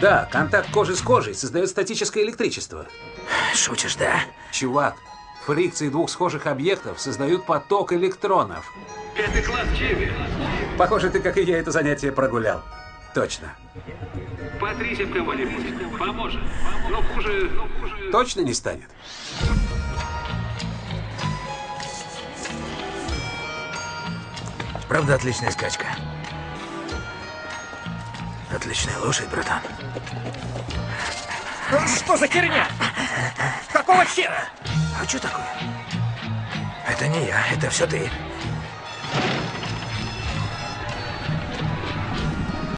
Да, контакт кожи с кожей создает статическое электричество. Шутишь, да? Чувак, фрикции двух схожих объектов создают поток электронов. Пятый класс Чеви. Похоже, ты, как и я, это занятие прогулял. Точно. Потрися в кого-нибудь. Поможет. Но хуже... Но хуже... Точно не станет? Правда, отличная скачка. Отличная лошадь, братан. Что за херня? Какого хера? А что такое? Это не я, это все ты.